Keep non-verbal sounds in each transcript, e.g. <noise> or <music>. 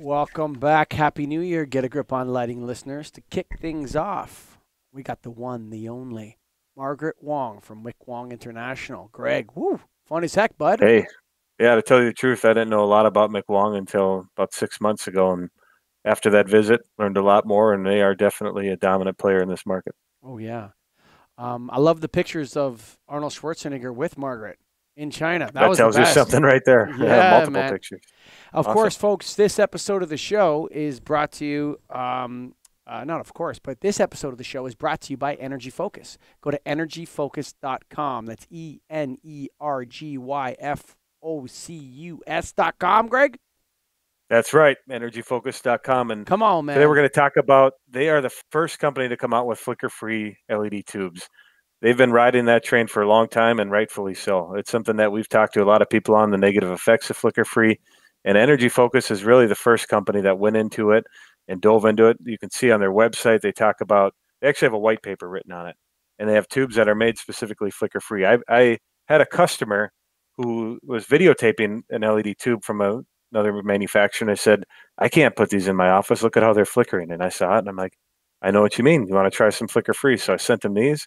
Welcome back. Happy New Year. Get a grip on lighting listeners. To kick things off, we got the one, the only, Margaret Wong from McWong International. Greg, woo, fun as heck, bud. Hey, yeah, to tell you the truth, I didn't know a lot about McWong until about six months ago. And after that visit, learned a lot more, and they are definitely a dominant player in this market. Oh, yeah. Um, I love the pictures of Arnold Schwarzenegger with Margaret in China. That, That, tells you something right there. Yeah, multiple man. pictures. Of Awesome. course, folks, this episode of the show is brought to you, um, uh, not of course, but this episode of the show is brought to you by Energy Focus. Go to energyfocus.com. That's E N E R G Y F O C U S.com, Greg? That's right, energyfocus.com. And Come on, man. today we're going to talk about they are the first company to come out with flicker free LED tubes. They've been riding that train for a long time, and rightfully so. It's something that we've talked to a lot of people on the negative effects of flicker free. And Energy Focus is really the first company that went into it and dove into it. You can see on their website, they talk about, they actually have a white paper written on it, and they have tubes that are made specifically flicker free. I, I had a customer who was videotaping an LED tube from a, another manufacturer, and I said, I can't put these in my office. Look at how they're flickering. And I saw it, and I'm like, I know what you mean. You want to try some flicker free? So I sent them these,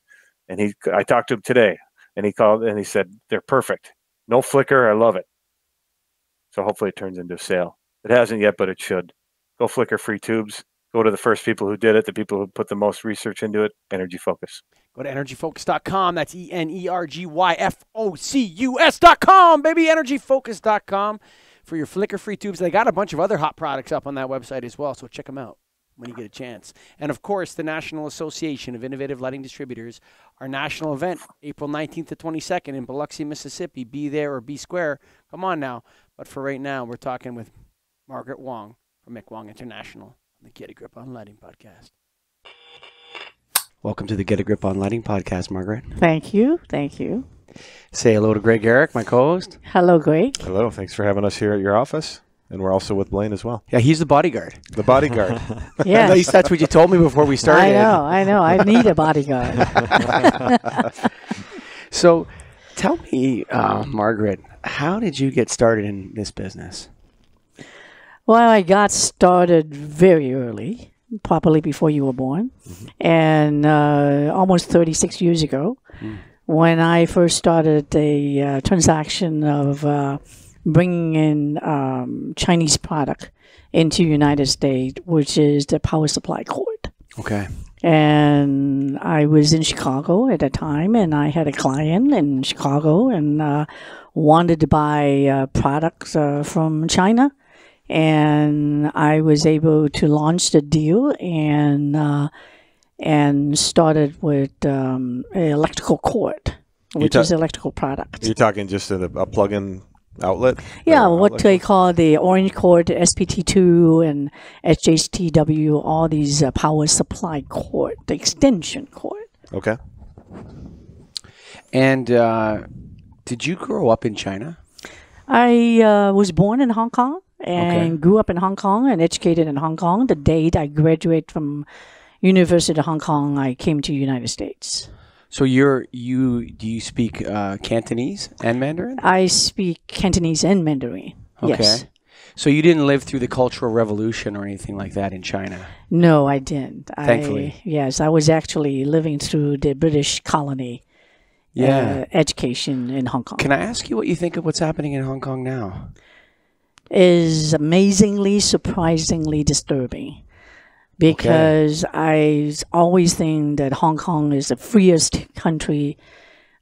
and he, I talked to him today, and he called and he said they're perfect. No flicker. I love it. So hopefully it turns into a sale. It hasn't yet, but it should. Go flicker free tubes. Go to the first people who did it, the people who put the most research into it. Energy Focus. Go to energyfocus.com. That's E N E R G Y F O C U S.com, baby. Energyfocus.com for your flicker free tubes. They got a bunch of other hot products up on that website as well, so check them out when you get a chance. And of course, the National Association of Innovative Lighting Distributors, our national event, April 19th to 22nd in Biloxi, Mississippi. Be there or be square. Come on now. But for right now, we're talking with Margaret Wong from McWong International on the Get a Grip on Lighting podcast. Welcome to the Get a Grip on Lighting podcast, Margaret. Thank you. Thank you. Say hello to Greg Ehrich, my co-host. Hello, Greg. Hello, thanks for having us here at your office. And we're also with Blaine as well. Yeah, he's the bodyguard. The bodyguard. yeah, <laughs> <laughs> At Yeah. least that's what you told me before we started. I know. I know. I need a bodyguard. <laughs> So, tell me, uh, Margaret, how did you get started in this business? well, I got started very early, probably before you were born, and uh, almost 36 years ago, when I first started a uh, transaction of uh, bringing in um, Chinese product into United States, which is the power supply cord. Okay. and I was in Chicago at the time, and I had a client in Chicago and uh, wanted to buy uh, products uh, from China, and I was able to launch the deal and uh, and started with um, electrical cord, which ta- is electrical product. You're talking just a, a plug-in outlet? Yeah, what outlet? they call the orange cord, SPT2, and HHTW, all these uh, power supply cord, the extension cord. Okay. And uh, did you grow up in China? I uh, was born in Hong Kong and Okay. grew up in Hong Kong and educated in Hong Kong. The date I graduated from University of Hong Kong, I came to United States. So you're you do you speak uh, Cantonese and Mandarin? I speak Cantonese and Mandarin. Yes. So you didn't live through the Cultural Revolution or anything like that in China. No, I didn't. Thankfully. I, yes, I was actually living through the British colony Yeah. uh, education in Hong Kong. Can I ask you what you think of what's happening in Hong Kong now? is amazingly, surprisingly disturbing. Because I always think that Hong Kong is the freest country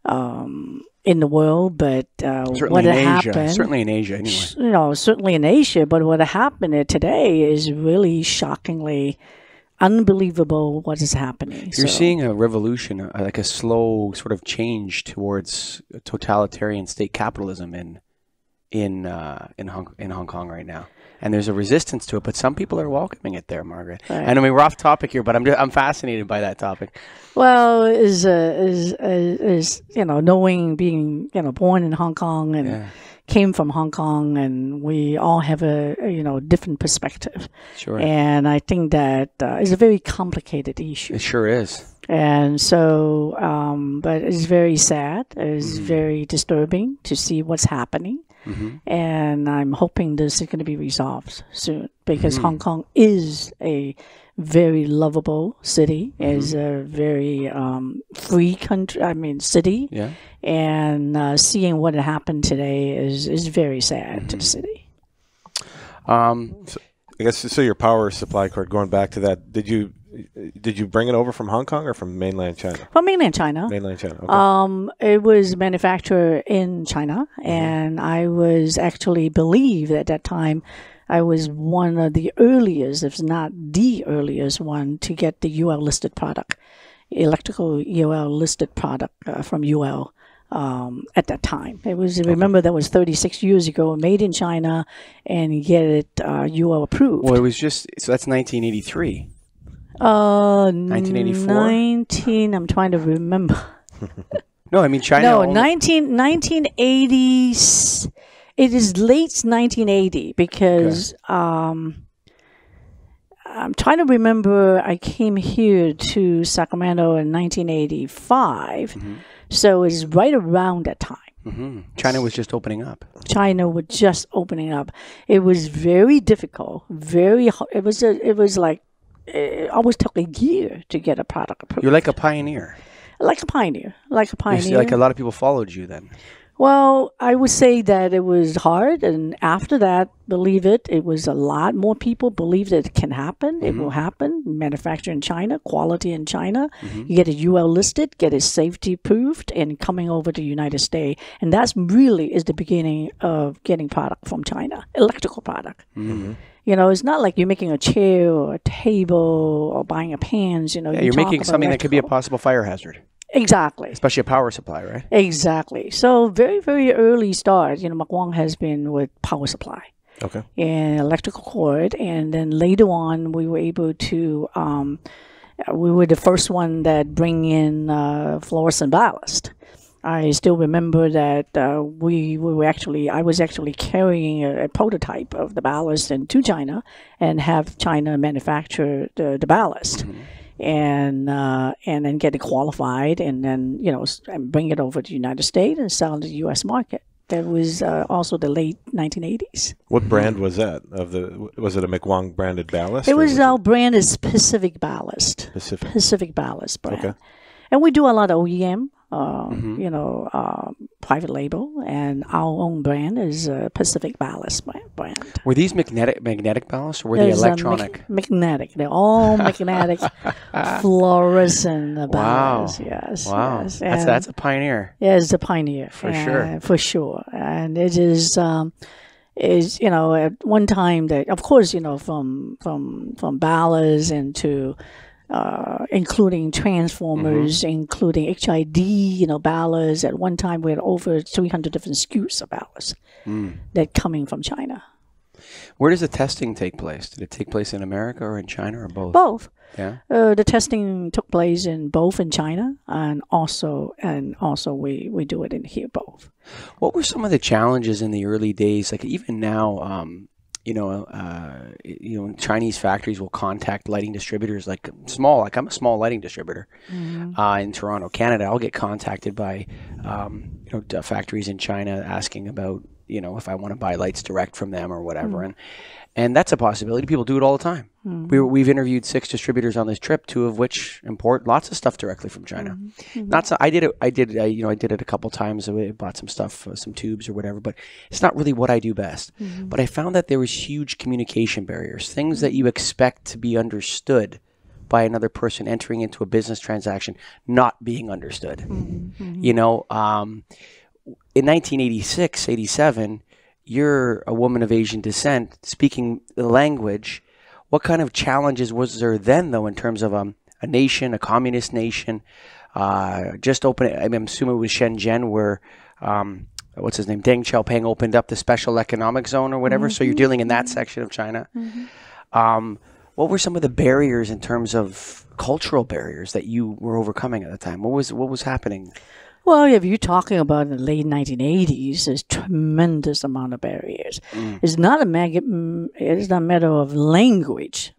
um, in the world, but uh, what in had Asia. happened, Certainly in Asia, anyway. you know, certainly in Asia, but what happened today is really shockingly unbelievable what is happening. You're So- seeing a revolution, like a slow sort of change towards totalitarian state capitalism in in uh, in Hong in Hong Kong right now, and there's a resistance to it. But some people are welcoming it there, Margaret. Right. And I mean, we're off topic here, but I'm just, I'm fascinated by that topic. Well, is uh, is uh, is you know knowing being you know born in Hong Kong and Yeah. came from Hong Kong, and we all have a, a, you know different perspective, Sure, and I think that uh, it's a very complicated issue, it sure is. and so um, but it's very sad. It's Mm. very disturbing to see what's happening. And I'm hoping this is going to be resolved soon because Hong Kong is a very lovable city, is a very um, free country. I mean, city, Yeah. and uh, seeing what happened today is is very sad to the city. Um, I guess so. Your power supply cord. Going back to that, did you did you bring it over from Hong Kong or from mainland China? From mainland China, Mainland China. Okay. Um, it was manufactured in China, and I was actually believe at that time I was one of the earliest, if not the earliest one, to get the UL listed product, electrical UL listed product uh, from UL. Um, at that time, it was remember that was 36 years ago, made in China, and get it uh, UL approved. well, it was just so that's 1983. Uh, 1984? 19. I'm trying to remember. <laughs> No, I mean China. No, only- 19, 1980. It is late 1980 because um, I'm trying to remember. I came here to Sacramento in 1985, so it's right around that time. Mhm. China was just opening up. China was just opening up. It was very difficult. Very. It was. A, it was like. It always took a year to get a product approved. You're like a pioneer. like a pioneer. Like a You see, pioneer. Like a lot of people followed you then. Well, I would say that it was hard, and after that, believe it, it was a lot more people believe that it can happen. It will mm-hmm. happen. Manufacture in China, quality in China. Mm-hmm. You get it UL listed, get it safety approved, and coming over to United States, and that's really is the beginning of getting product from China, electrical product. Mm-hmm. You know, it's not like you're making a chair or a table or buying a pans. You know, Yeah, you you're making something that could be a possible fire hazard, exactly. especially a power supply, right? Exactly. So very, very early start. You know, McWong has been with power supply okay. and electrical cord, and then later on we were able to. Um, we were the first one that bring in uh, fluorescent ballast. I still remember that uh, we, we were actually I was actually carrying a, a prototype of the ballast into China and have China manufacture the, the ballast and uh, and then get it qualified and then you know and bring it over to the United States and sell to the U.S. market. That was uh, also the late 1980s. What brand was that? Of the was it a McWong branded ballast? It or was our brand is Pacific Ballast. Pacific. Pacific Ballast brand. Okay. And we do a lot of OEM, uh, Mm-hmm. you know, uh, private label, and our own brand is uh, Pacific Ballast brand. Were these magnetic magnetic ballasts or were they There's, uh, electronic? mag- magnetic. They're all <laughs> magnetic <laughs> fluorescent ballast. Yes. wow, Yes. that's that's a pioneer. Yeah, it's the pioneer For sure. for sure, and it is um, is you know at one time that of course you know from from from ballasts into uh, including transformers, Mm-hmm. including HID, you know ballasts. At one time we had over three hundred different SKUs of ballasts Mm. that coming from China. Where does the testing take place? Did it take place in America or in China or both? Both. Yeah. Uh, the testing took place in both in China and also and also we, we do it in here both. What were some of the challenges in the early days? Like even now, um, you know, uh, you know, Chinese factories will contact lighting distributors, like small. Like I'm a small lighting distributor uh, in Toronto, Canada. I'll get contacted by, um, you know, factories in China asking about, you know, if I want to buy lights direct from them or whatever, and and that's a possibility. People do it all the time. We, mm-hmm. we've interviewed six distributors on this trip, two of which import lots of stuff directly from China. Mm-hmm. Mm-hmm. Not so, I did it. I did. I, you know, I did it a couple times. I bought some stuff, uh, some tubes or whatever. But it's not really what I do best. But I found that there was huge communication barriers, things that you expect to be understood by another person entering into a business transaction, not being understood. You know, um, in 1986, 87, you're a woman of Asian descent speaking the language. What kind of challenges was there then, though, in terms of um, a nation, a communist nation, uh, just open? I mean, I'm assuming it was Shenzhen where, um, what's his name, Deng Xiaoping opened up the special economic zone or whatever. So you're dealing in that section of China. Um, what were some of the barriers in terms of cultural barriers that you were overcoming at the time? What was what was happening? Well, if you're talking about the late 1980s, there's tremendous amount of barriers. It's not a mag- mm, it's not a matter of language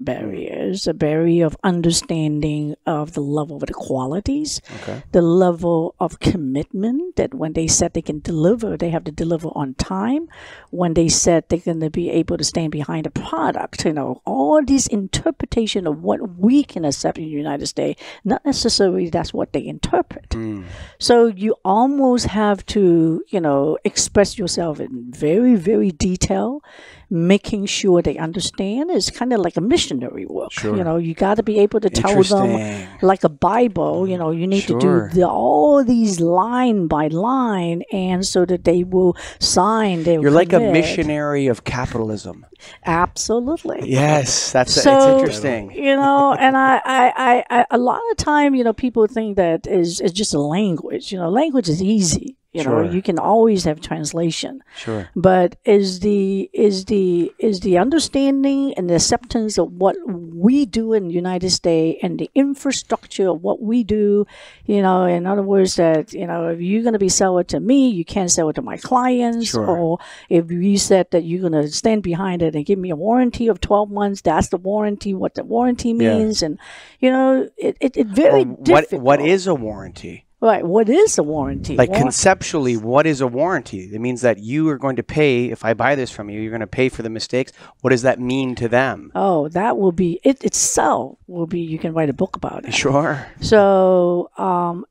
barriers, a barrier of understanding of the level of the qualities, Okay. the level of commitment that when they said they can deliver, they have to deliver on time. When they said they're going to be able to stand behind a product, you know, all these interpretation of what we can accept in the United States, not necessarily that's what they interpret. Mm. So you almost have to, you know, express yourself in very, very detail, making sure they understand. It's kind of like a missionary work. You know, you got to be able to tell them like a Bible. You know, you need to do the, all these line by line, and so that they will sign. They You're like a missionary of capitalism. Absolutely. Yes, that's So- it's interesting. You know, and I, I, I, I, a lot of time, you know, people think that is is just a language. You know, language is easy. You Sure. know, you can always have translation. Sure. But is the is the is the understanding and the acceptance of what we do in the United States and the infrastructure of what we do, you know, in other words, that you know, if you're going to be sell it to me, you can't sell it to my clients, Sure. or if you said that you're going to stand behind it and give me a warranty of 12 months, that's the warranty. What the warranty Yeah. means, and you know, it it, it very what difficult. what is a warranty? Right? What is a warranty? Like conceptually, what is a warranty? It means that you are going to pay if I buy this from you. You're going to pay for the mistakes. What does that mean to them? Oh, that will be it itself. Will be you can write a book about it. Sure. So, um,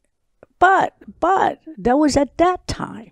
but but that was at that time.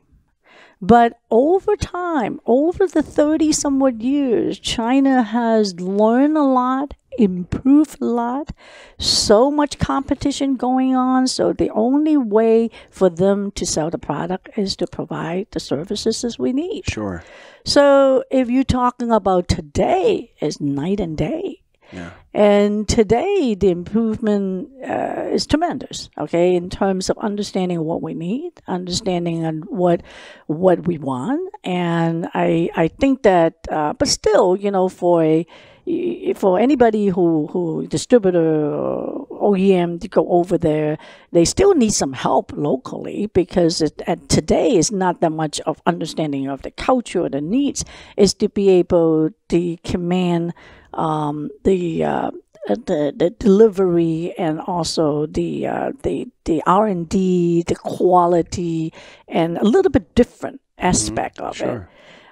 But over time, over the thirty somewhat years, China has learned a lot, improved a lot. So much competition going on. So the only way for them to sell the product is to provide the services as we need. Sure. So if you're talking about today, it's night and day. Yeah. And today, the improvement uh, is tremendous. Okay, in terms of understanding what we need, understanding and what what we want, and I I think that, uh, but still, you know, for a for anybody who who distributor OEM to go over there, they still need some help locally because it, at today is not that much of understanding of the culture or the needs. Is to be able to command um, the uh, the the delivery and also the uh, the the R and D, the quality, and a little bit different aspect of it.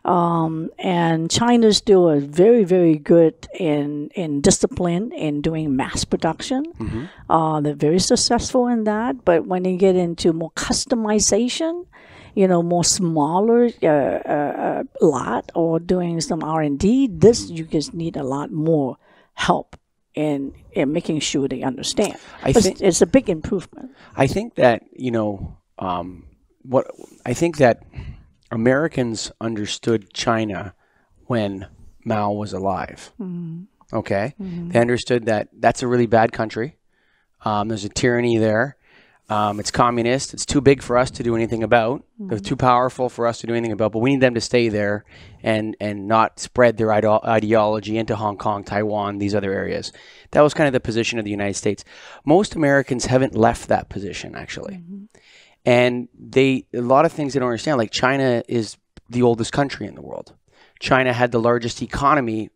Um, and China still is very, very good in in discipline in doing mass production. Uh, they're very successful in that. But when they get into more customization, you know, more smaller uh, uh, uh, lot or doing some R and D, this you just need a lot more help in in making sure they understand. I But think- it's a big improvement. I think that you know um, what I think that Americans understood China when Mao was alive. Okay, they understood that that's a really bad country. Um, there's a tyranny there. Um, it's communist. It's too big for us to do anything about. They're too powerful for us to do anything about. But we need them to stay there and and not spread their ide- ideology into Hong Kong, Taiwan, these other areas. That was kind of the position of the United States. Most Americans haven't left that position actually, and they a lot of things they don't understand. Like China is the oldest country in the world. China had the largest economy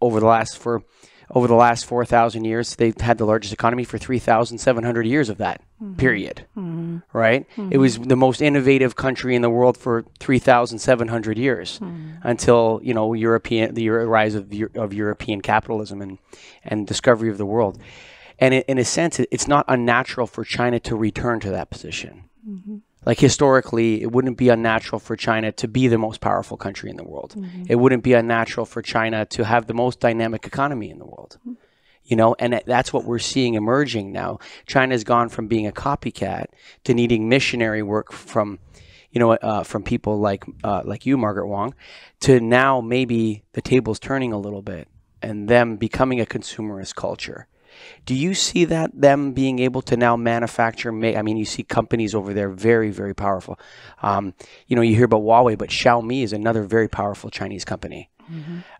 over the last for over the last 4,000 years. They've had the largest economy for 3,700 years of that mm-hmm. period. Mm-hmm. Right? It was mm-hmm. the most innovative country in the world for 3,700 years until, you know, European the rise of of European capitalism and and discovery of the world. And in a sense, it's not unnatural for China to return to that position. Like historically, it wouldn't be unnatural for China to be the most powerful country in the world. It wouldn't be unnatural for China to have the most dynamic economy in the world. You know, and that's what we're seeing emerging now. China's gone from being a copycat to needing missionary work from, you know, uh, from people like uh, like you, Margaret Wong, to now maybe the table's turning a little bit and them becoming a consumerist culture. Do you see that them being able to now manufacture? Make, I mean, you see companies over there very, very powerful. Um, you know, you hear about Huawei, but Xiaomi is another very powerful Chinese company.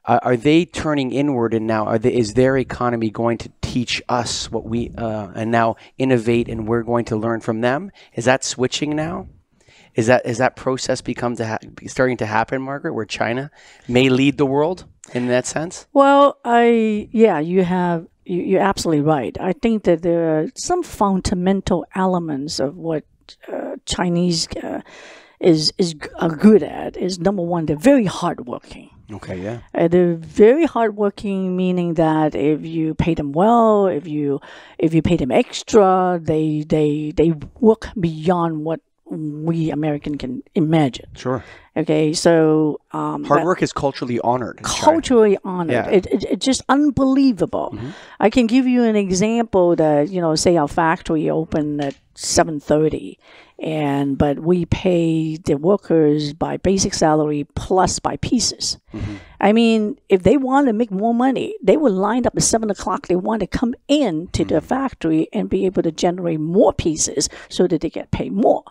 Uh, are they turning inward, and now are they, is their economy going to teach us what we uh, and now innovate, and we're going to learn from them? Is that switching now? Is that is that process become to ha- starting to happen, Margaret, where China may lead the world in that sense? Well, I yeah, you have you, you're absolutely right. I think that there are some fundamental elements of what uh, Chinese uh, is is are good at is number one, they're very hardworking. Okay, yeah. Uh, they're very hardworking, meaning that if you pay them well, if you if you pay them extra, they they they work beyond what we American can imagine. Sure. Okay, so um, Hard work is culturally honored. in China. culturally honored. Yeah. It, it, it's just unbelievable. Mm-hmm. I can give you an example that you know, say our factory opened at seven thirty, and but we pay the workers by basic salary plus by pieces. Mm-hmm. I mean, if they want to make more money, they would line up at seven o'clock. They want to come in to the mm-hmm. factory and be able to generate more pieces so that they get paid more.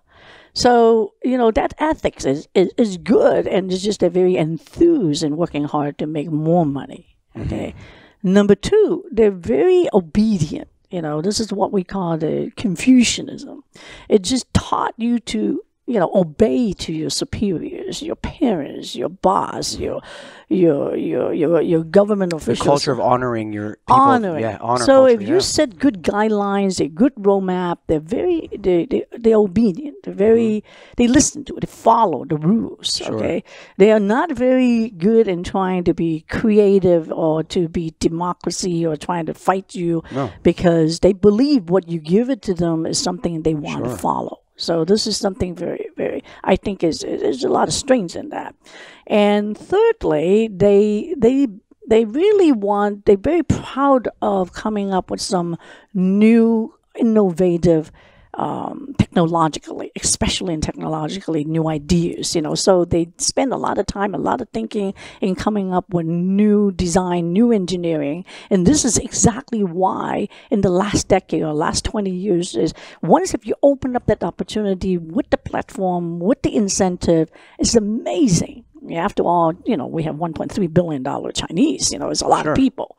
So, you know, that ethics is, is, is good and it's just they're very enthused and working hard to make more money. Mm-hmm. Okay. Number two, they're very obedient. You know, this is what we call the Confucianism. It just taught you to, you know, obey to your superiors, your parents, your boss, mm-hmm. your your your your, your government officials The culture of honoring your people. honoring. Yeah, honor so culture, if you set good guidelines, a good roadmap, they're very they they they're obedient. They're very mm-hmm. they listen to it. They follow the rules. Okay, they are not very good in trying to be creative or to be democracy or trying to fight you because they believe what you give it to them is something they want to follow. So this is something very, very. I think is there's a lot of strings in that. And thirdly, they they they really want. They're very proud of coming up with some new, innovative. Um, technologically, especially in technologically new ideas, you know, so they spend a lot of time, a lot of thinking in coming up with new design, new engineering, and this is exactly why in the last decade or last 20 years is once if you open up that opportunity with the platform, with the incentive, it's amazing. After all, you know, we have 1.3 billion dollar Chinese. You know, it's a lot of people,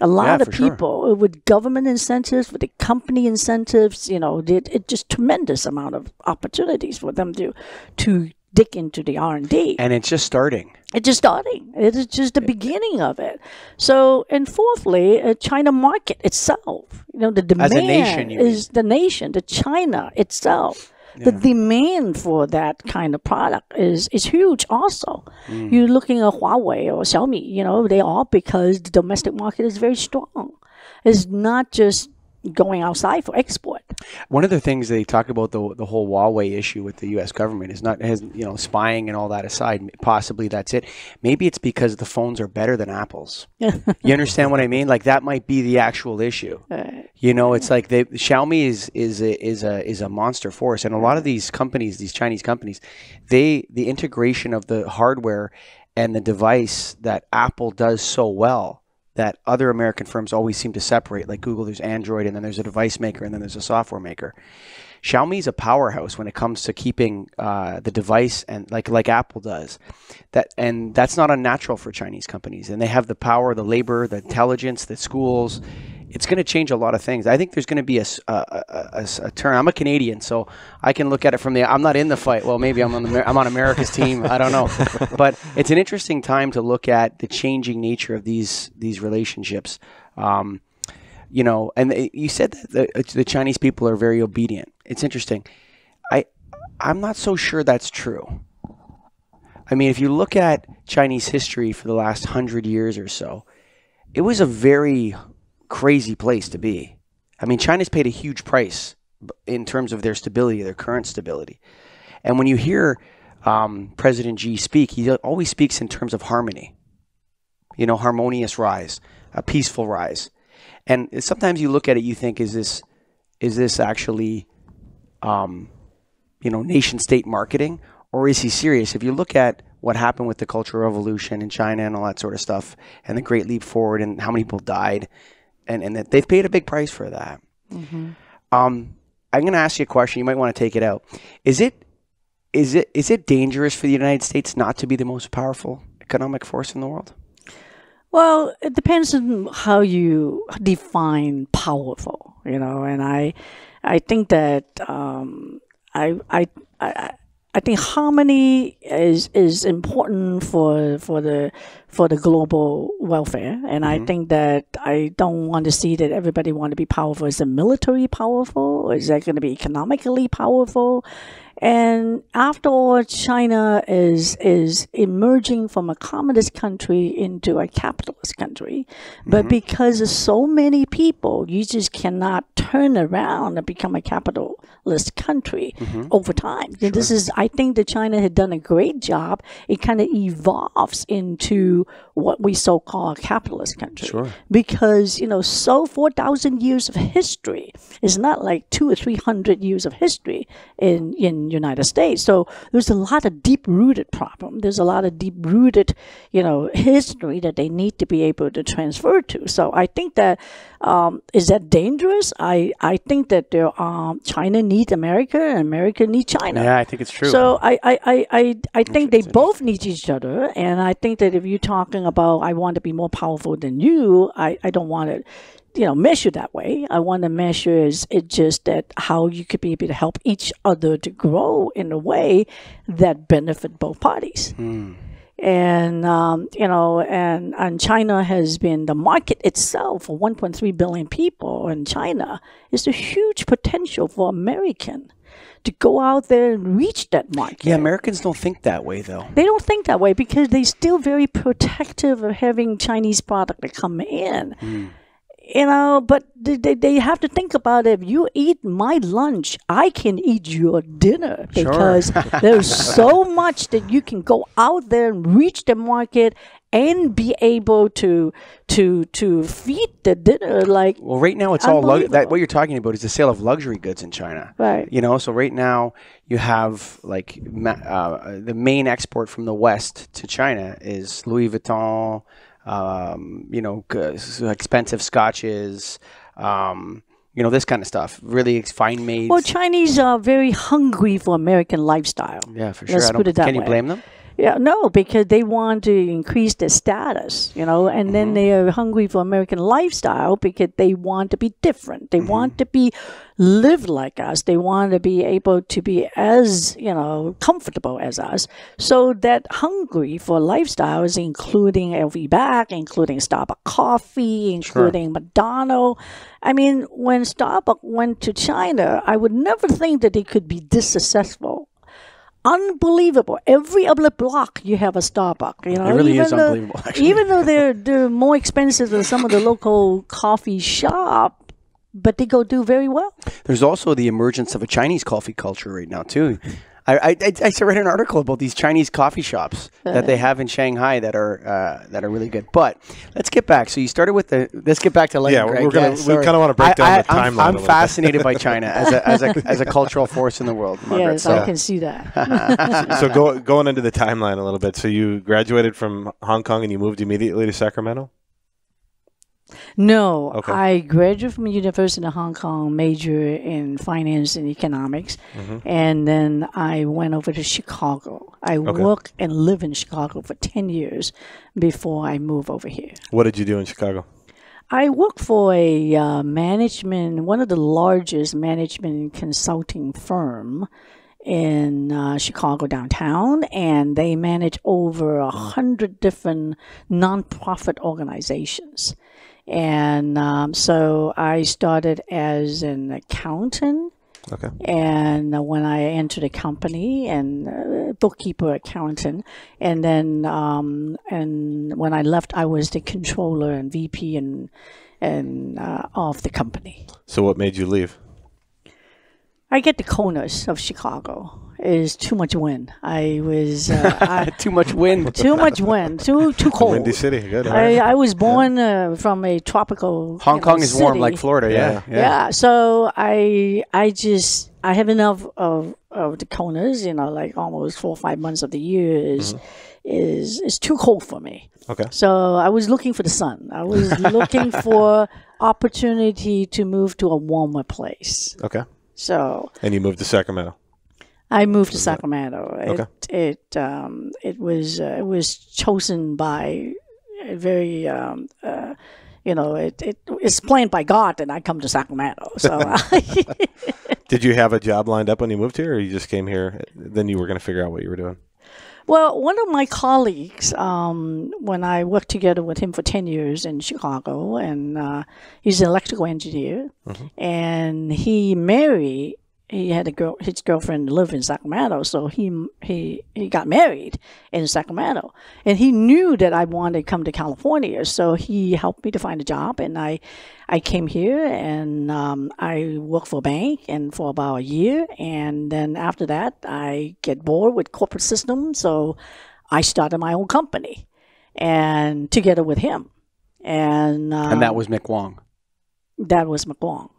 a lot Yeah, of for sure. people with government incentives, with the company incentives. You know, it, it just tremendous amount of opportunities for them to to dig into the R and D. and it's just starting. It's just starting. It is just the beginning of it. So, and fourthly, uh, China market itself. You know, the demand nation, is the nation, the China itself. The demand for that kind of product is is huge. Also, Mm. you're looking at Huawei or Xiaomi. You know, they are because the domestic market is very strong. It's not just going outside for export. One of the things they talk about the the whole Huawei issue with the U.S. government is not has you know spying and all that aside. Possibly that's it. Maybe it's because the phones are better than Apple's. <laughs> you understand what I mean? Like that might be the actual issue. Uh, you know, it's like they Xiaomi is is a, is a is a monster force, and a lot of these companies, these Chinese companies, they the integration of the hardware and the device that Apple does so well that other American firms always seem to separate. Like Google, there's Android, and then there's a device maker, and then there's a software maker. Xiaomi's a powerhouse when it comes to keeping uh, the device and like like Apple does. That and that's not unnatural for Chinese companies, and they have the power, the labor, the intelligence, the schools. It's going to change a lot of things. I think there's going to be a turn. I'm a Canadian, so I can look at it from the. I'm not in the fight. Well, maybe I'm on the, I'm on America's team. I don't know, <laughs> but it's an interesting time to look at the changing nature of these these relationships. Um, you know, and you said that the, the Chinese people are very obedient. It's interesting. I I'm not so sure that's true. I mean, if you look at Chinese history for the last hundred years or so, it was a very crazy place to be. I mean, China's paid a huge price in terms of their stability, their current stability. And when you hear um, President Xi speak, he always speaks in terms of harmony. You know, harmonious rise, a peaceful rise. And sometimes you look at it, you think, is this is this actually, um, you know, nation state marketing, or is he serious? If you look at what happened with the Cultural Revolution in China and all that sort of stuff, and the Great Leap Forward, and how many people died, and and that they've paid a big price for that. Um, I'm going to ask you a question. You might want to take it out. Is it is it is it dangerous for the United States not to be the most powerful economic force in the world? Well, it depends on how you define powerful, you know. And I, I think that um, I, I, I, I think harmony is is important for for the for the global welfare, and I mm-hmm. think that I don't want to see that everybody want to be powerful. Is it military powerful? Is that going to be economically powerful? And after all, China is is emerging from a communist country into a capitalist country. But mm-hmm. because of so many people, you just cannot turn around and become a capitalist country mm-hmm. over time. And This is, I think, that China had done a great job. It kind of evolves into what we so call a capitalist country. Sure. Because you know, so four thousand years of history is not like two or three hundred years of history in in United States. So there's a lot of deep rooted problem. There's a lot of deep rooted, you know, <laughs> history that they need to be able to transfer to. So I think that um, is that dangerous? I I think that there um, China needs America and America needs China. Yeah, I think it's true. So I, I, I, I, I think they both need each other. And I think that if you're talking about I want to be more powerful than you, I, I don't want to, you know, measure that way. I want to measure is it just that how you could be able to help each other to grow in a way that benefit both parties. And um, you know, and and China has been the market itself for 1.3 billion people in China is a huge potential for American to go out there and reach that market. yeah, Americans don't think that way though. They don't think that way because they're still very protective of having Chinese product to come in. Hmm. You know, but they, they, have to think about it. If you eat my lunch, I can eat your dinner because there's so <laughs> much that you can go out there and reach the market and be able to to to feed the dinner like Well, right now it's all lug- that. What you're talking about is the sale of luxury goods in China. Right. You know, so right now you have like ma- uh, the main export from the West to China is Louis Vuitton. Um, you know, expensive scotches. Um, you know, this kind of stuff. Really fine made. well Chinese are very hungry for American lifestyle. yeah, for sure. let's put it that can you blame them? Yeah, no, because they want to increase their status, you know, and then they are hungry for American lifestyle because they want to be different. They want to be live like us. They want to be able to be as, you know, comfortable as us. So that hungry for lifestyles, including LV Back, including Starbucks coffee, including McDonald's. I mean, when Starbucks went to China, I would never think that they could be this successful unbelievable. Every other block you have a Starbucks. You know, It really even is though, unbelievable, <laughs> actually. Even though they're they're more expensive than some of the local coffee shop, but they go do very well. There's also the emergence of a Chinese coffee culture right now too. I, I, I I read an article about these Chinese coffee shops that they have in Shanghai that are uh, that are really good. But let's get back. So you started with the. Let's get back to Light Yeah, we're Greg. gonna- we kinda wanna break down I, the timeline I'm, a I'm little bit. fascinated by China as a, as a <laughs> as a cultural force in the world, Margaret. yes, so I can see that. <laughs> so go, going into the timeline a little bit. So you graduated from Hong Kong and you moved immediately to Sacramento. No, Okay. I graduated from University of Hong Kong, major in finance and economics, Mm-hmm. and then I went over to Chicago. I worked and lived in Chicago for ten years before I moved over here. What did you do in Chicago? I work for a uh, management, one of the largest management consulting firm in uh, Chicago downtown, and they manage over a hundred different nonprofit organizations. And um, so I started as an accountant. Okay. And when I entered the company and uh, bookkeeper, accountant, and then um, and when I left, I was the controller and VP and and uh, of the company. So what made you leave? I get the coldness of Chicago. Is too much wind. I was uh, I, <laughs> Too much wind. too much wind. Too too cold. Windy City. Good. I, I was born uh, from a tropical. Hong you know, Kong is warm like Florida. Yeah. Yeah. So I I just I have enough of of the corners, you know, like almost four or five months of the year is is is too cold for me. Okay. So I was looking for the sun. I was <laughs> looking for opportunity to move to a warmer place. Okay. So And you moved to Sacramento. I moved to Sacramento. It Okay. it um, it was uh, it was chosen by a very um, uh, you know, it, it it's planned by God that I come to Sacramento. So <laughs> <laughs> Did you have a job lined up when you moved here, or you just came here? Then you were going to figure out what you were doing. Well, one of my colleagues, um, when I worked together with him for 10 years in Chicago, and uh, he's an electrical engineer, and he married, he had a girl, his girlfriend live in Sacramento, so he, he, he got married in Sacramento. And he knew that I wanted to come to California, so he helped me to find a job, and I, I came here and um, I worked for a bank and for about a year, and then after that, I get bored with corporate system, so I started my own company, and together with him, and um, and that was McWong. that was McWong,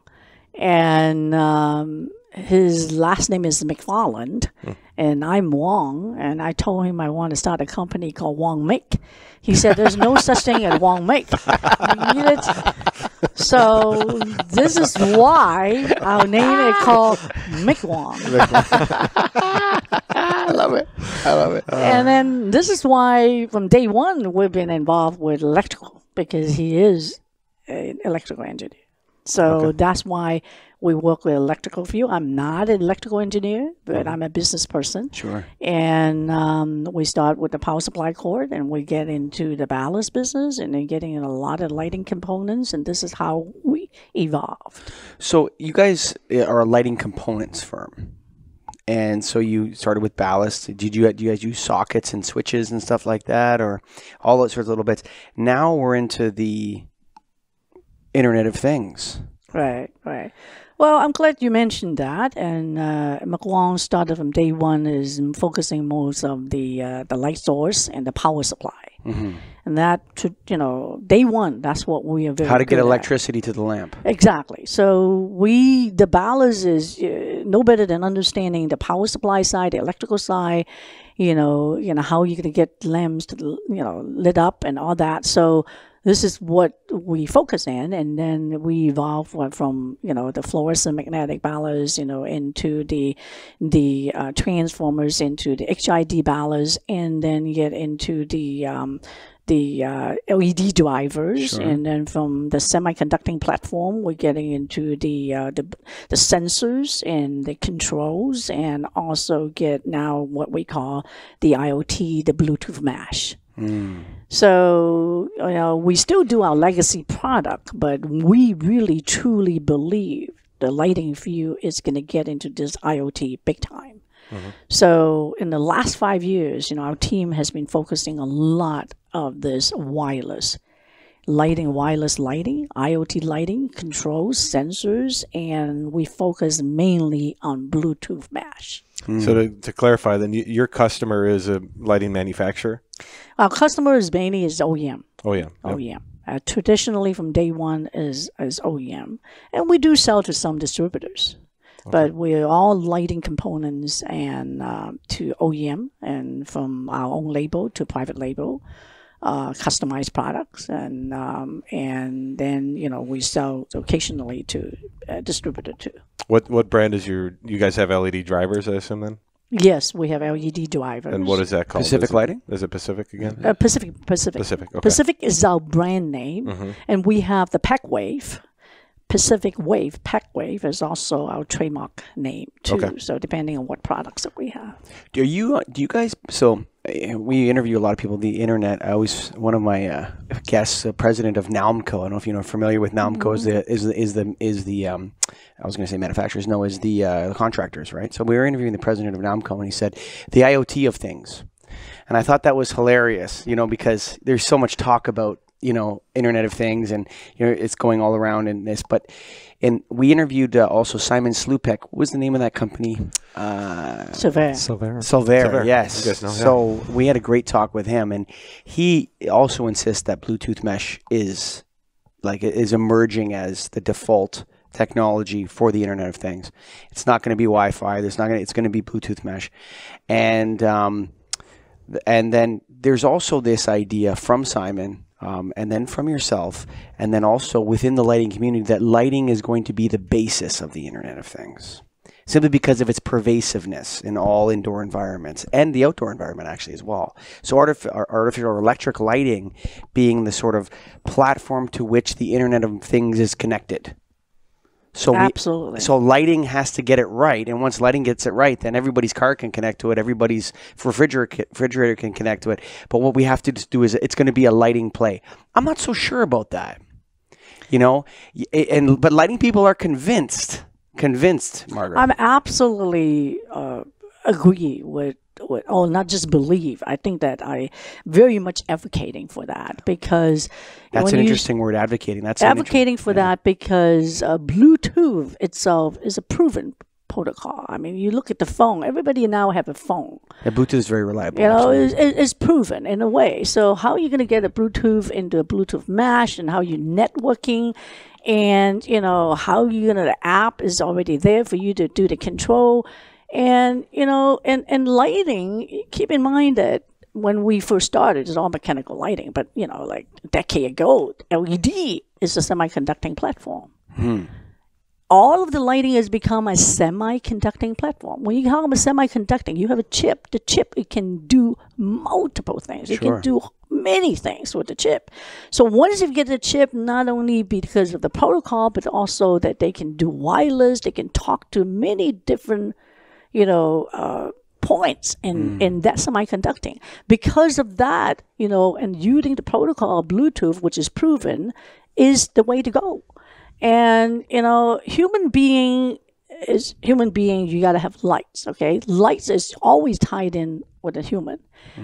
and um, his last name is McFarland, hmm. and I'm Wong, and I told him I want to start a company called Wong Mick. He said, "There's no <laughs> such thing as Wong Mick." It? <laughs> So this is why our name is called McWong. <laughs> I love it. I love it. and uh. then this is why from day one we've been involved with electrical because he is an electrical engineer. So that's why we work with electrical field. I'm not an electrical engineer, but I'm a business person. Sure. And um, we start with the power supply cord, and we get into the ballast business, and then getting in a lot of lighting components, and this is how we evolved. So you guys uh, are a lighting components firm, and so you started with ballast. Did you do you guys use sockets and switches and stuff like that, or all those sorts of little bits? Now we're into the Internet of Things. Right, right. Well, I'm glad you mentioned that. And uh, McWong started from day one is focusing most of the uh, the light source and the power supply, and that to you know day one. That's what we are very How to get good at. electricity to the lamp. Exactly. So we the ballast is uh, no better than understanding the power supply side, the electrical side. You know, you know how you're gonna get lamps to you know lit up and all that. So this is what we focus in, and then we evolve from you know the fluorescent magnetic ballast, you know, into the the uh, transformers, into the HID ballast, and then get into the um, the uh, LED drivers, and then from the semiconducting platform, we're getting into the uh, the the sensors and the controls, and also get now what we call the IoT, the Bluetooth mesh. So you know, we still do our legacy product, but we really truly believe the lighting field is going to get into this IoT big time. Mm-hmm. So in the last five years, you know, our team has been focusing a lot of this wireless lighting, wireless lighting, IoT lighting, controls, sensors, and we focus mainly on Bluetooth mesh. So to, to clarify, then y- your customer is a lighting manufacturer. Our customer is mainly is OEM. Oh yeah. Yep. OEM. Uh, traditionally, from day one is is OEM, and we do sell to some distributors, but we're all lighting components and uh, to OEM, and from our own label to private label, uh, customized products, and um, and then you know we sell occasionally to a distributor too. What what brand is your? You guys have LED drivers, I assume then. Yes, we have LED drivers. And what is that called? Pacific is it, Lighting? Is it Pacific again? Uh, Pacific, Pacific. Pacific, okay. Pacific is our brand name, and we have the Pac Wave. Pacific Wave, Pac Wave is also our trademark name too. Okay. So depending on what products that we have. Do you do you guys? So uh, we interview a lot of people on the internet. I always one of my uh, guests, the president of Nalmco. I don't know if you know familiar with Nalmco. Is the is the is the is the um, I was going to say manufacturers. No, is the uh, contractors, right? So we were interviewing the president of Nalmco, and he said the IoT of things, and I thought that was hilarious. You know, because there's so much talk about you know Internet of Things, and you know it's going all around in this, but. And we interviewed uh, also Simon Slupik. What was the name of that company? Uh, So there. Silvair, Silvair. yes. You guys know, yeah. So we had a great talk with him, and he also insists that Bluetooth mesh is like is emerging as the default technology for the Internet of Things. It's not going to be Wi-Fi. There's not going. to It's going to be Bluetooth mesh, and um, and then there's also this idea from Simon. Um, and then from yourself, and then also within the lighting community, that lighting is going to be the basis of the Internet of Things simply because of its pervasiveness in all indoor environments and the outdoor environment actually as well. So artif- artificial or electric lighting being the sort of platform to which the Internet of Things is connected. So we, Absolutely. so lighting has to get it right, and once lighting gets it right, then everybody's car can connect to it. Everybody's refrigerator refrigerator can connect to it. But what we have to do is it's going to be a lighting play. I'm not so sure about that. You know, and but lighting people are convinced, convinced, Margaret. I'm absolutely uh, agree with, with, oh, not just believe. I think that I very much advocating for that because That's an interesting word, advocating. That's inter- advocating for that because uh, Bluetooth itself is a proven protocol. I mean, you look at the phone. Everybody now have a phone. Yeah, Bluetooth is very reliable. You know, it's, it's proven in a way. So how are you going to get a Bluetooth into a Bluetooth mesh, and how you networking, and you know how you gonna the app is already there for you to do the control, and you know, and and lighting. Keep in mind that when we first started, it's all mechanical lighting, but you know, like a decade ago, LED is a semiconducting platform hmm. all of the lighting has become a semiconducting platform. When you talk about semiconducting, you have a chip. The chip it can do multiple things. It can do many things with the chip. So once you get the chip, not only because of the protocol, but also that they can do wireless, they can talk to many different, you know, uh, points in, in that semiconducting. Because of that, you know, and using the protocol of Bluetooth, which is proven, is the way to go. And you know human being is human being you got to have lights okay? Lights is always tied in with a human.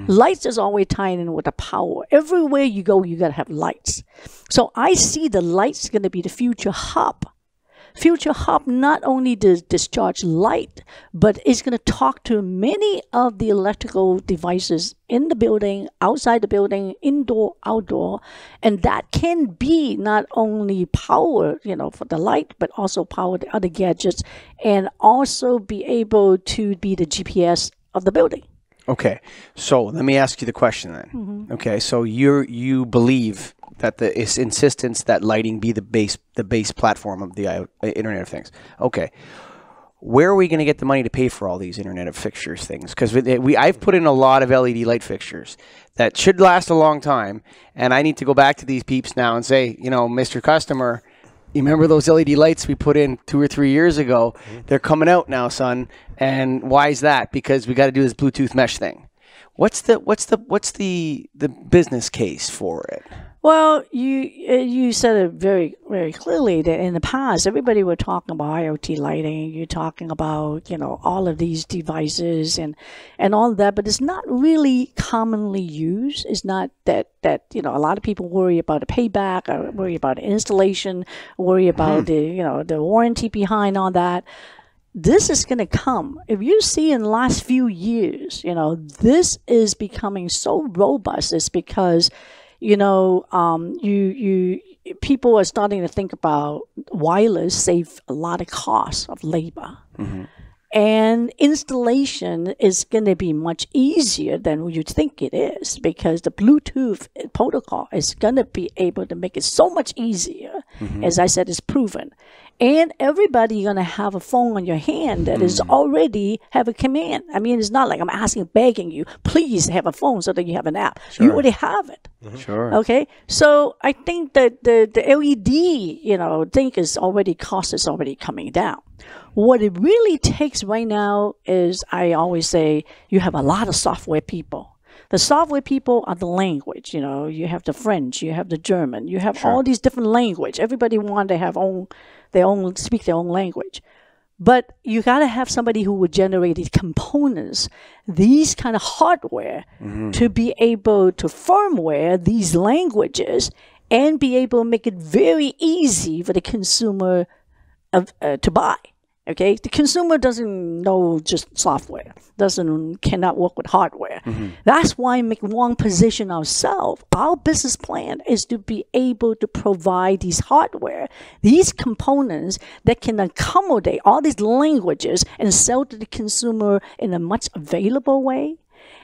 Lights is always tied in with the power. Everywhere you go you got to have lights. So i see the lights going to be the future hub Future Hub not only does discharge light, but it's going to talk to many of the electrical devices in the building, outside the building, indoor, outdoor, and that can be not only power, you know, for the light, but also power the other gadgets, and also be able to be the GPS of the building. Okay, so let me ask you the question then. Mm-hmm. Okay, so you you believe that the is insistence that lighting be the base the base platform of the I- Internet of Things. Okay, where are we going to get the money to pay for all these Internet of Fixtures things? Because we, we I've put in a lot of LED light fixtures that should last a long time, and I need to go back to these peeps now and say, you know, Mister Customer. You remember those LED lights we put in two or three years ago? Mm-hmm. They're coming out now, son. And why is that? Because we got to do this Bluetooth mesh thing. What's the what's the what's the the business case for it? Well, you uh, you said it very very clearly that in the past everybody were talking about IoT lighting. You're talking about you know all of these devices and and all that, but it's not really commonly used. It's not that that you know a lot of people worry about the payback, or worry about installation, worry about the you know the warranty behind all that this is going to come. If you see in the last few years, you know, this is becoming so robust. It's because, you know, um, you you people are starting to think about wireless save a lot of cost of labor. And installation is going to be much easier than you think it is because the Bluetooth protocol is going to be able to make it so much easier. As I said, it's proven. And everybody going to have a phone on your hand that is mm. already have a command. I mean, it's not like I'm asking, begging you, please have a phone so that you have an app. You already have it. Mm-hmm. Sure. Okay, so I think that the the LED, you know, thing is already cost is already coming down. What it really takes right now is, I always say, you have a lot of software people. The software people are the language. You know, you have the French, you have the German, you have all these different language. Everybody want to have own their own speak their own language. But you got to have somebody who would generate these components, these kind of hardware, to be able to firmware these languages and be able to make it very easy for the consumer of, uh, to buy. Okay, the consumer doesn't know just software, doesn't cannot work with hardware. Mm-hmm. That's why make one position ourselves. Our business plan is to be able to provide these hardware, these components that can accommodate all these languages and sell to the consumer in a much available way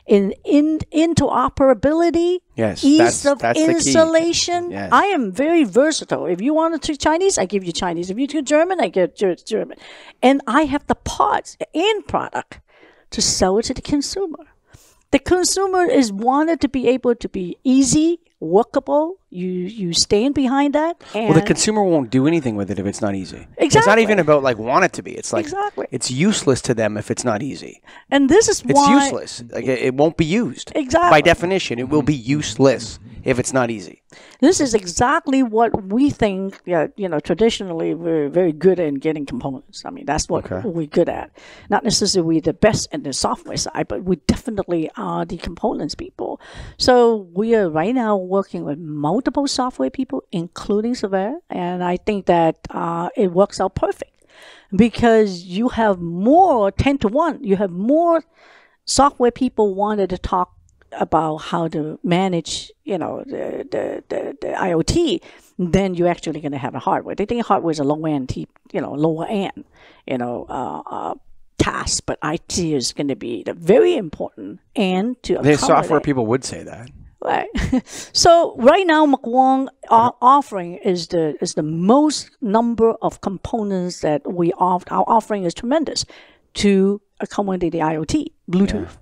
in, in interoperability, Yes, ease that's- of that's installation. Yes. I am very versatile. If you want to Chinese, I give you Chinese. If you do German, I give German. And I have the parts and product to sell it to the consumer. The consumer is wanted to be able to be easy, workable. You you stand behind that. And Well, the consumer won't do anything with it if it's not easy. Exactly. It's not even about like want it to be. It's like Exactly. it's useless to them if it's not easy. and this is It's why useless. Like it, it won't be used. Exactly. By definition, it will be useless if it's not easy. This is exactly what we think. Yeah, you know, traditionally we're very good in getting components. I mean, that's what we're good at. Not necessarily we're the best in the software side, but we definitely are the components people. So we are right now working with multiple software people, including Silvair, and I think that uh, it works out perfect because you have more ten to one. You have more software people wanted to talk about how to manage, you know, the the, the, the IoT, then you're actually going to have a hardware. They think hardware is a low end, you know, lower end, you know, uh, uh, task, but IT is going to be the very important and to The software people would say that. Right. <laughs> so right now, McWong o- offering is the is the most number of components that we off Our offering is tremendous to accommodate the IoT, Bluetooth.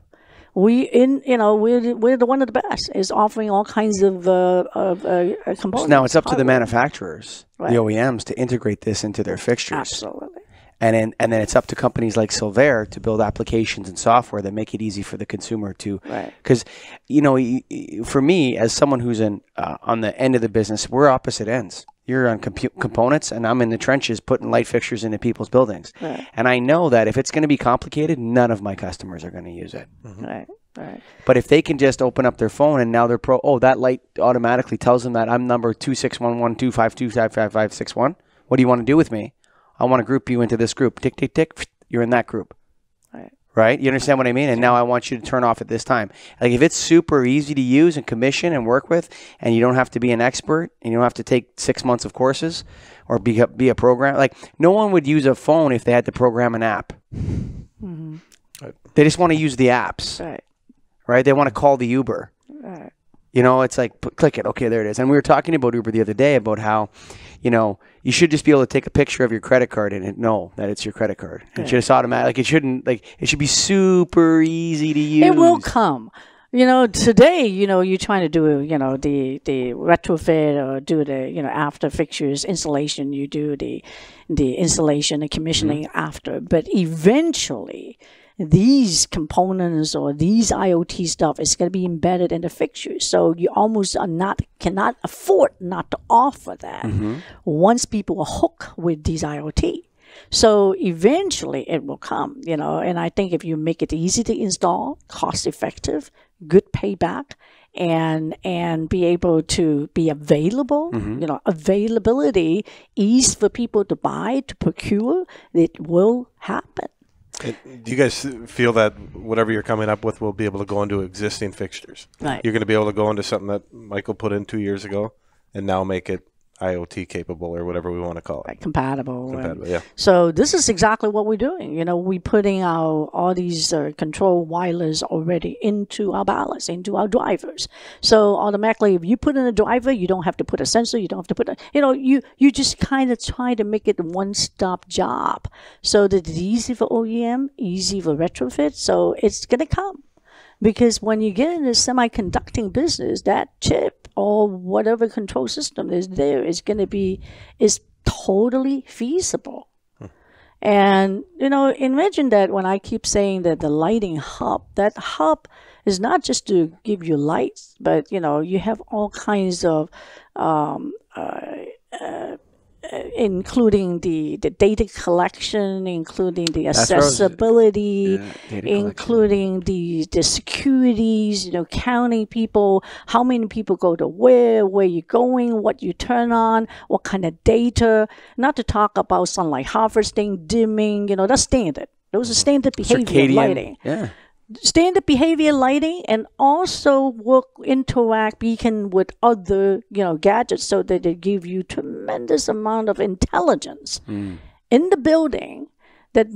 We in you know we're the- we're the one of the best is offering all kinds of uh, of uh, uh, components. Now it's up to the manufacturers, Right. the OEMs, to integrate this into their fixtures. Absolutely. And then and then it's up to companies like Silvair to build applications and software that make it easy for the consumer to Right. because you know y- y- for me as someone who's in uh, on the end of the business we're opposite ends you're on compu- components and I'm in the trenches putting light fixtures into people's buildings Right. and I know that if it's going to be complicated none of my customers are going to use it Right. Right. but if they can just open up their phone and now they're pro oh that light automatically tells them that I'm number 261125255561 what do you want to do with me I want to group you into this group. Tick, tick, tick. <sniffs> You're in that group. Right. Right? You understand what I mean? And now I want you to turn off at this time. Like if it's super easy to use and commission and work with, and you don't have to be an expert, and you don't have to take six months of courses or be a, be a program. Like no one would use a phone if they had to program an app. Mm-hmm. They just want to use the apps, Right. right? They want to call the Uber. Right. You know, it's like click it. Okay, there it is. And we were talking about Uber the other day about how, you know, you should just be able to take a picture of your credit card and it know that it's your credit card. It should just automatic. Like it shouldn't. Like it should be super easy to use. It will come. You know, today, you know, you're trying to do, you know, the the retrofit or do the, you know, after fixtures installation. You do the the installation and mm-hmm. commissioning after, but eventually, these components or these IoT stuff is going to be embedded in the fixtures. So you almost are not cannot afford not to offer that mm-hmm. once people are hooked with these IoT. So eventually it will come, you know, and I think if you make it easy to install, cost effective, good payback, and and be able to be available, mm-hmm. you know, availability, ease for people to buy, to procure, it will happen. Do you guys feel that whatever you're coming up with will be able to go into existing fixtures? Right. You're going to be able to go into something that Michael put in two years ago and now make it IoT capable or whatever we want to call it. Right, compatible. and- Compatible, yeah. So this is exactly what we're doing. You know, we're putting our all these uh, control wireless already into our ballast, into our drivers. So automatically, if you put in a driver, you don't have to put a sensor. You don't have to put a, you know, you you just kind of try to make it one-stop job, so that it's easy for OEM, easy for retrofit. So it's gonna come because when you get in the semiconducting business, that chip or whatever control system is there is going to be is totally feasible. And you know, imagine that when I keep saying that the lighting hub, that hub is not just to give you lights, but you know, you have all kinds of um, uh, including the, the data collection, including the what I was- accessibility, Yeah, collection. including the the securities, you know, counting people, how many people go to where, where you're going, what you turn on, what kind of data. Not to talk about sunlight harvesting, dimming, you know, that's standard. Those are standard behavior Circadian. lighting Yeah. Standard behavior lighting and also work interact beacon with other you know gadgets so that they give you tremendous amount of intelligence in the building that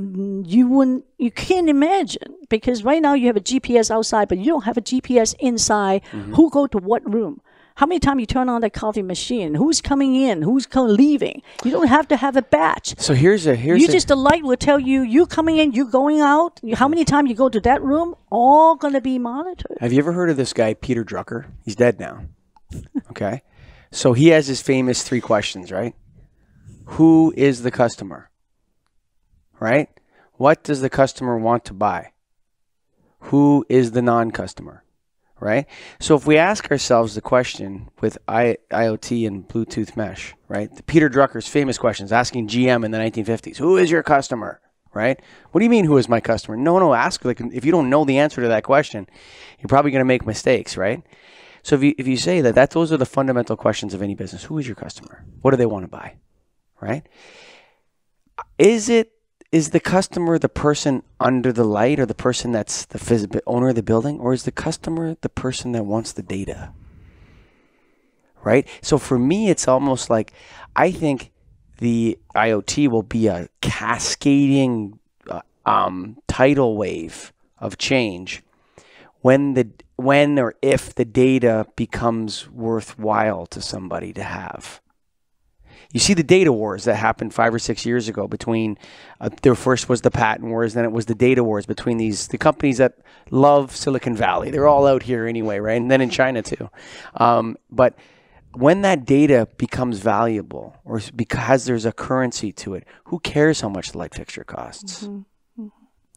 you wouldn't, you can't imagine because right now you have a GPS outside, but you don't have a GPS inside. Mm-hmm. Who go to what room? How many times you turn on that coffee machine? Who's coming in? Who's co- leaving? You don't have to have a batch. So here's a here's You a, just the light will tell you you coming in, you going out. How many times you go to that room? All gonna be monitored. Have you ever heard of this guy, Peter Drucker? He's dead now. Okay. So he has his famous three questions, right? Who is the customer? Right? What does the customer want to buy? Who is the non customer? Right? So if we ask ourselves the question with I, IoT and Bluetooth mesh, right? The Peter Drucker's famous questions asking GM in the 1950s, who is your customer? Right? What do you mean, who is my customer? No, no, ask. Like, if you don't know the answer to that question, you're probably going to make mistakes, right? So if you if you say that, that those are the fundamental questions of any business. Who is your customer? What do they want to buy? Right? Is it is the customer the person under the light or the person that's the phys- owner of the building or is the customer the person that wants the data? Right? So for me it's almost like I think the IoT will be a cascading uh, um, tidal wave of change when the when or if the data becomes worthwhile to somebody to have. You see the data wars that happened five or six years ago between uh, there first was the patent wars, then it was the data wars between these the companies that love Silicon Valley. They're all out here anyway, right? And then in China too. Um, but when that data becomes valuable, or because there's a currency to it, who cares how much the light fixture costs?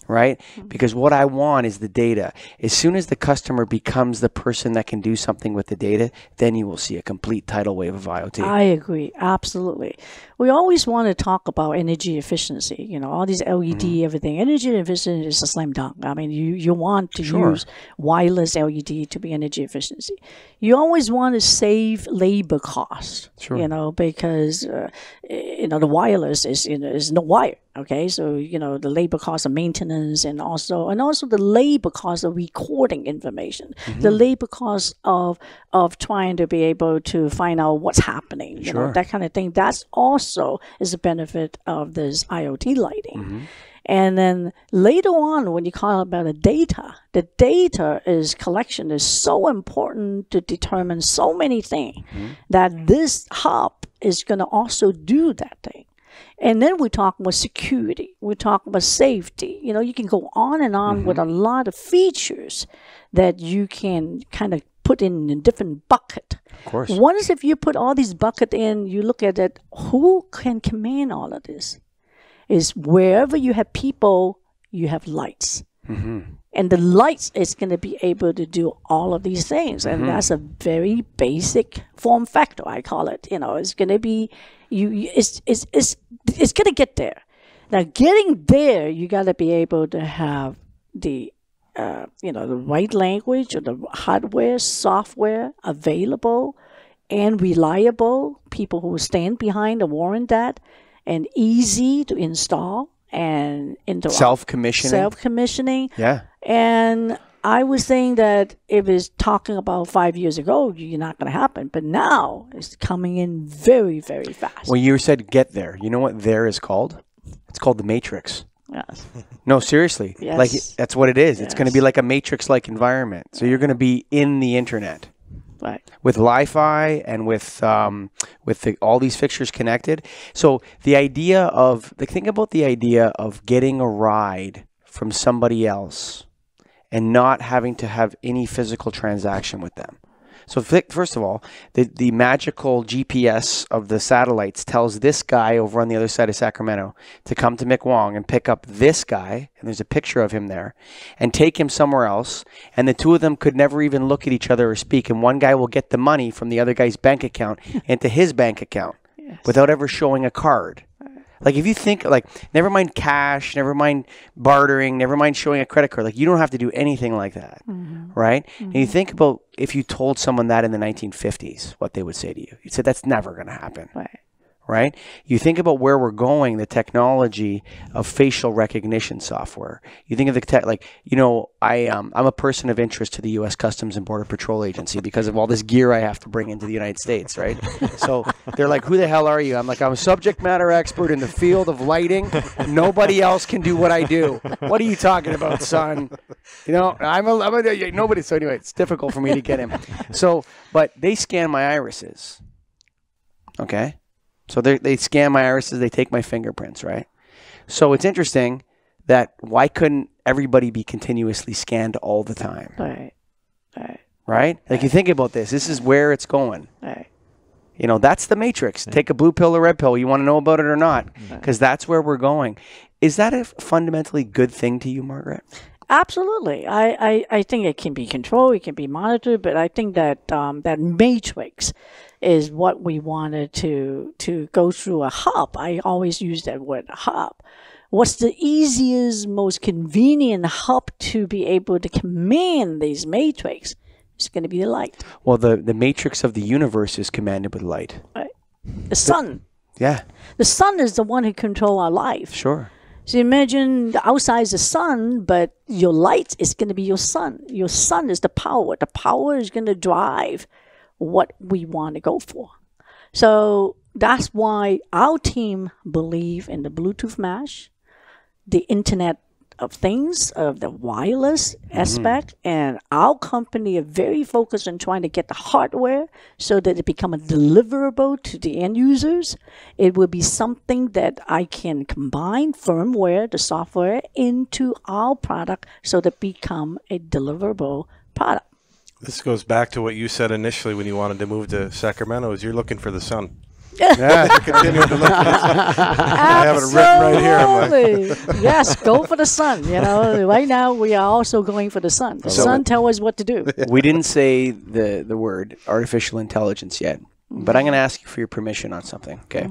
Right? Because what I want is the data. As soon as the customer becomes the person that can do something with the data, then you will see a complete tidal wave of IoT. I agree, absolutely. We always want to talk about energy efficiency. You know, all these LED, Mm-hmm. everything. Energy efficiency is a slam dunk. I mean, you you want to Sure. use wireless LED to be energy efficiency. You always want to save labor cost. Sure. You know, because uh, you know the wireless is you know, is no wire. Okay, so you know the labor cost of maintenance and also and also the labor cost of recording information, the mm-hmm. labor cost of of trying to be able to find out what's happening, you know that kind of thing. That's also is a benefit of this IoT lighting. Mm-hmm. And then later on, when you call about the data, the data is collection is so important to determine so many things mm-hmm. that this hub is going to also do that thing. And then we talk about security. We talk about safety. You know, you can go on and on with mm-hmm. a lot of features that you can kind of put in a different bucket. of course. Once if you put all these bucket in, you look at it, who can command all of this? Is wherever you have people, you have lights. And the lights is going to be able to do all of these things. And that's a very basic form factor, I call it. You know, it's going to be, you, you it's, it's, it's, it's going to get there. Now, getting there, you got to be able to have the uh, you know, the right language or the hardware, software available and reliable. People who stand behind and warrant that, and easy to install and interact. Self commissioning. Self commissioning. yeah. And I was saying that if it's talking about five years ago, you're not going to happen. But now it's coming in very, very fast. Well, you said get there, you know what there is called? It's called the Matrix. yes. <laughs> No, seriously. Yes. Like that's what it is. It's going to be like a matrix like environment. So you're going to be in the internet. With Wi-Fi and with um, with the, all these fixtures connected. So the idea of the think about the idea of getting a ride from somebody else and not having to have any physical transaction with them. So first of all, the the magical GPS of the satellites tells this guy over on the other side of Sacramento to come to McWong and pick up this guy, and there's a picture of him there, and take him somewhere else. And the two of them could never even look at each other or speak. And one guy will get the money from the other guy's bank account <laughs> into his bank account without ever showing a card. Like if you think like never mind cash, never mind bartering, never mind showing a credit card, like you don't have to do anything like that. Mm-hmm. Right? And you mm-hmm. think about if you told someone that in the 1950s, what they would say to you. You said that's never going to happen. Right. Right? You think about where we're going, the technology of facial recognition software. You think of the tech, like you know, I um, I'm a person of interest to the U.S. Customs and Border Patrol Agency because of all this gear I have to bring into the United States, right? so <laughs> they're like, "Who the hell are you?" I'm like, "I'm a subject matter expert in the field of lighting. Nobody else can do what I do. What are you talking about, son? You know, I'm a, I'm a nobody. So anyway, it's difficult for me to get him. So, but they scan my irises. Okay. So they they scan my irises, they take my fingerprints, right? So it's interesting that why couldn't everybody be continuously scanned all the time, Right. Right. right? Like you think about this, this is where it's going. Right. You know, that's the matrix. Take a blue pill or red pill. You want to know about it or not? Because that's where we're going. Is that a fundamentally good thing to you, Margaret? Absolutely. I, I, I think it can be controlled, it can be monitored, but I think that um, that matrix is what we wanted to to go through a hub. I always use that word hub. What's the easiest, most convenient hub to be able to command these matrix? It's going to be the light, Well, the the matrix of the universe is commanded with light. Right. the sun. Yeah, The sun is the one who control our life. sure. So imagine the outside is the sun, but your light is going to be your sun. Your sun is the power. The power is going to drive what we want to go for. So that's why our team believe in the Bluetooth mesh, the Internet of Things, of the wireless mm-hmm. aspect, and our company are very focused on trying to get the hardware so that it become a deliverable to the end users. It will be something that I can combine firmware, the software, into our product so that become a deliverable product. This goes back to what you said initially when you wanted to move to Sacramento. Is you're looking for the sun. Yeah, Continuing to look for. I have it written right here. I'm like, Absolutely. <laughs> yes, go for the sun. You know, right now we are also going for the sun. The So- sun tell us what to do. we didn't say the the word artificial intelligence yet, but I'm going to ask you for your permission on something. Okay.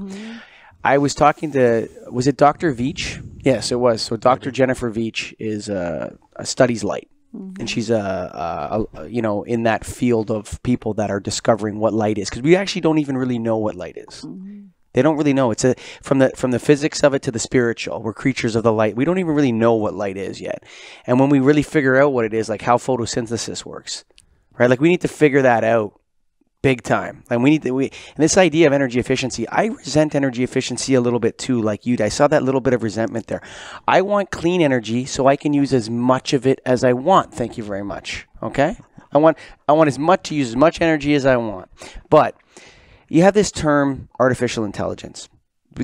I was talking to was it Dr. Veitch? Yes, it was. So Dr. Jennifer Veitch is uh, a studies light, Mm-hmm. and she's a, a, a you know in that field of people that are discovering what light is because we actually don't even really know what light is. Mm-hmm. They don't really know. It's a from the from the physics of it to the spiritual. We're creatures of the light. We don't even really know what light is yet. And when we really figure out what it is, like how photosynthesis works, right? Like we need to figure that out big time. And we need to we and this idea of energy efficiency, I resent energy efficiency a little bit too, like you. I saw that little bit of resentment there. I want clean energy so I can use as much of it as I want. Thank you very much. Okay? I want I want as much to use as much energy as I want. But you have this term artificial intelligence.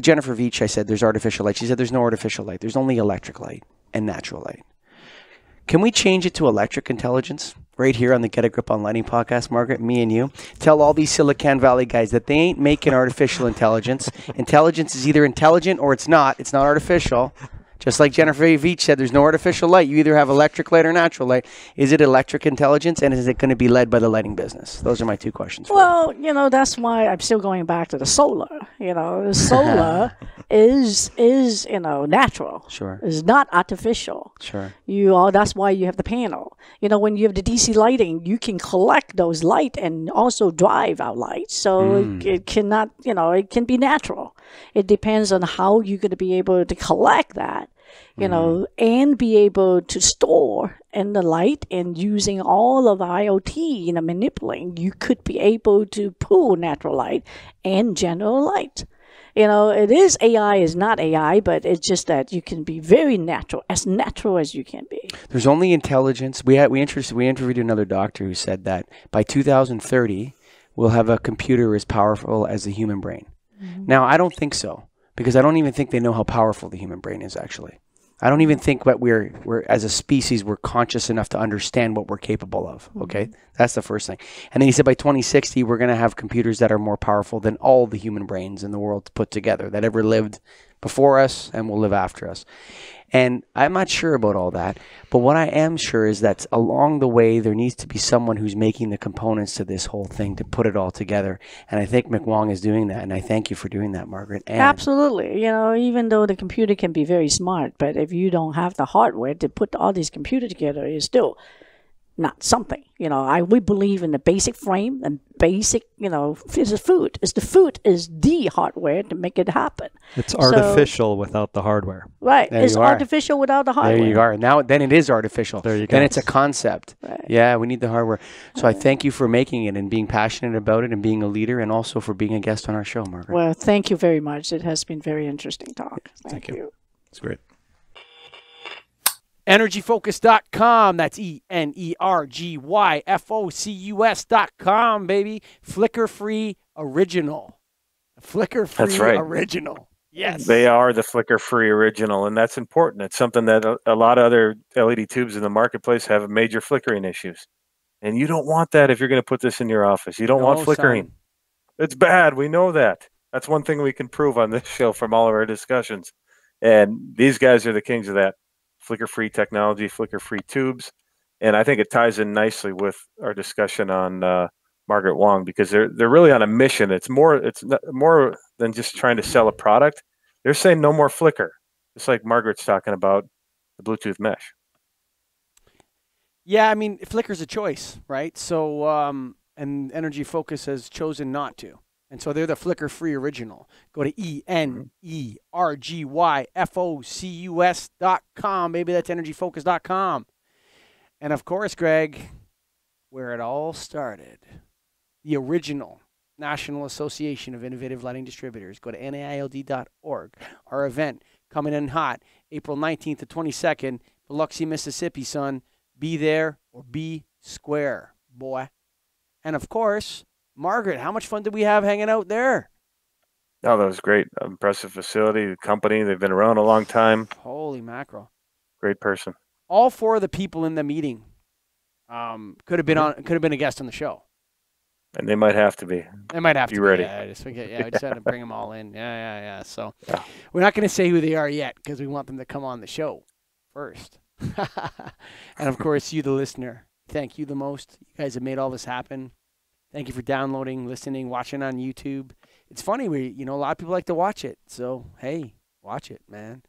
Jennifer Veitch, I said there's artificial light. She said there's no artificial light. There's only electric light and natural light. Can we change it to electric intelligence right here on the Get a Grip on Lighting podcast, Margaret, me and you? Tell all these Silicon Valley guys that they ain't making artificial intelligence. Intelligence is either intelligent or it's not. It's not artificial. Just like Jennifer Veitch said, there's no artificial light. You either have electric light or natural light. Is it electric intelligence and is it going to be led by the lighting business? Those are my two questions. for you. Well, you know, that's why I'm still going back to the solar. You know, the solar <laughs> is is you know natural. Sure. Is not artificial. Sure. You all that's why you have the panel. You know, when you have the DC lighting, you can collect those light and also drive out light. So it, mm. it cannot, you know, it can be natural. It depends on how you're going to be able to collect that, you know, mm-hmm. and be able to store in the light and using all of IoT, you know, manipulating, you could be able to pull natural light and general light. You know, it is AI is not AI, but it's just that you can be very natural, as natural as you can be. There's only intelligence. We had we interested we interviewed another doctor who said that by 2030 we'll have a computer as powerful as the human brain. Mm-hmm. Now I don't think so because I don't even think they know how powerful the human brain is actually. I don't even think that we're we're as a species we're conscious enough to understand what we're capable of. Mm-hmm. Okay, that's the first thing. And then he said by 2060 we're going to have computers that are more powerful than all the human brains in the world put together that ever lived before us and will live after us. And I'm not sure about all that, but what I am sure is that along the way there needs to be someone who's making the components to this whole thing to put it all together. And I think McWong is doing that, and I thank you for doing that, Margaret. And Absolutely. You know, even though the computer can be very smart, but if you don't have the hardware to put all these computers together, it's still not something. You know, I we believe in the basic frame and basic. You know, is the food. Is the food is the hardware to make it happen. It's artificial without the hardware. Right. There it's you are. artificial without the hardware. There you are. Now, then it is artificial. There you go. Then it's a concept. Right. Yeah, we need the hardware. So I thank you for making it and being passionate about it and being a leader and also for being a guest on our show, Margaret. Well, thank you very much. It has been very interesting talk. Thank, you. you. It's great. EnergyFocus.com. That's E N E R G Y F O C U S.com, baby. Flicker free original. Flicker free That's right. original. Yes. They are the flicker free original, and that's important. It's something that a, a lot of other LED tubes in the marketplace have major flickering issues. And you don't want that if you're going to put this in your office. You don't No, want flickering. son. It's bad. We know that. That's one thing we can prove on this show from all of our discussions. And these guys are the kings of that flicker free technology, flicker free tubes. And I think it ties in nicely with our discussion on uh, Margaret Wong because they're they're really on a mission. It's more it's more than just trying to sell a product. They're saying no more flicker. Just like Margaret's talking about the Bluetooth mesh. Yeah, I mean, flicker's a choice, right? So, um, and Energy Focus has chosen not to. And so they're the flicker free original. Go to E N mm-hmm. E R G Y F O C U S dot com. Maybe that's energyfocus.com. And of course, Greg, where it all started, the original National Association of Innovative Lighting Distributors. Go to NAILD.org. Our event coming in hot, April 19th to 22nd, Biloxi, Mississippi, son. Be there or be square, boy. And of course, Margaret, how much fun did we have hanging out there? Oh, that was great. Impressive facility, the company. They've been around a long time. Holy mackerel. Great person. All four of the people in the meeting um, could have been on could have been a guest on the show. And they might have to be. They might have You to ready? Be, yeah, I just forget. <laughs> Yeah, I just had to bring them all in. Yeah, yeah, yeah. So Yeah. we're not going to say who they are yet because we want them to come on the show first. <laughs> and of course, you, the listener, thank you the most. You guys have made all this happen. Thank you for downloading, listening, watching on YouTube. It's funny, we you know a lot of people like to watch it. So hey, watch it, man.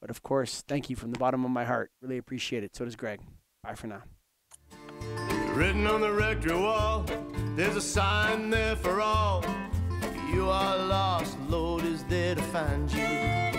But of course, thank you from the bottom of my heart. Really appreciate it. So does Greg. Bye for now. Written on the rectory wall, there's a sign there for all. You are lost, Lord is there to find you.